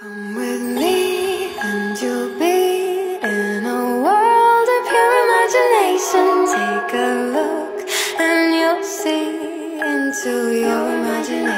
Come with me and you'll be in a world of pure imagination. Take a look and you'll see into your imagination.